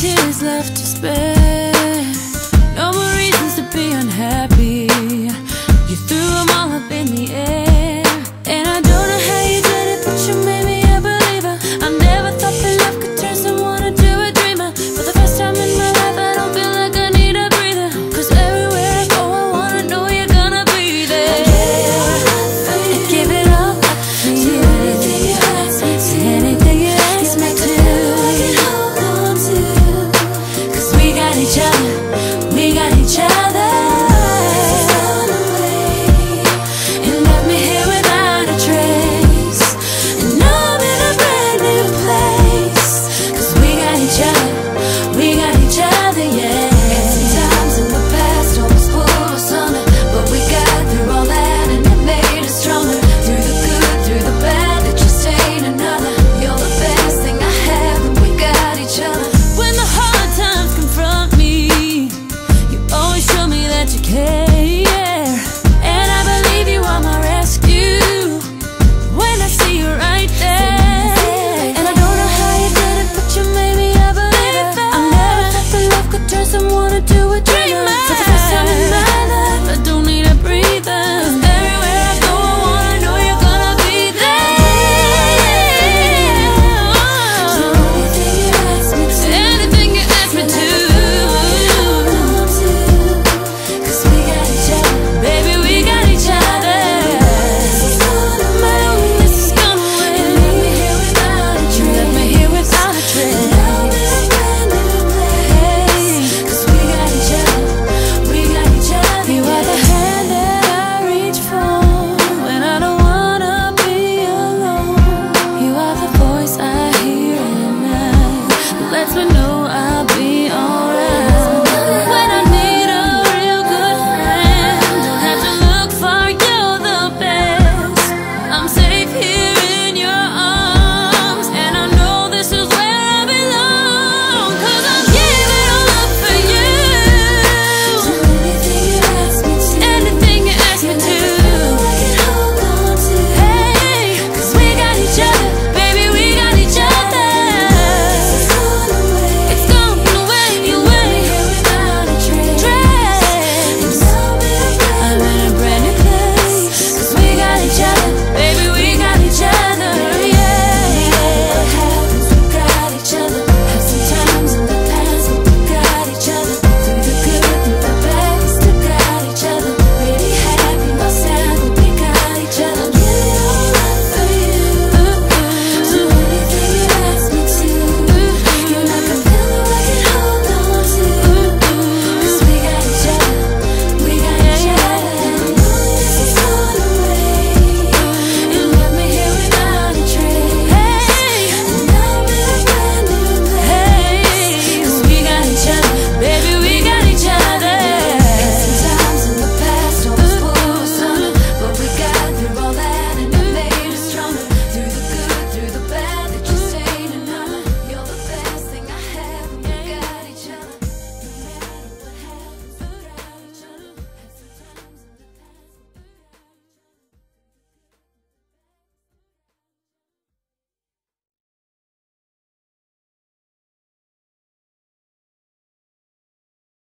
tears left to spare.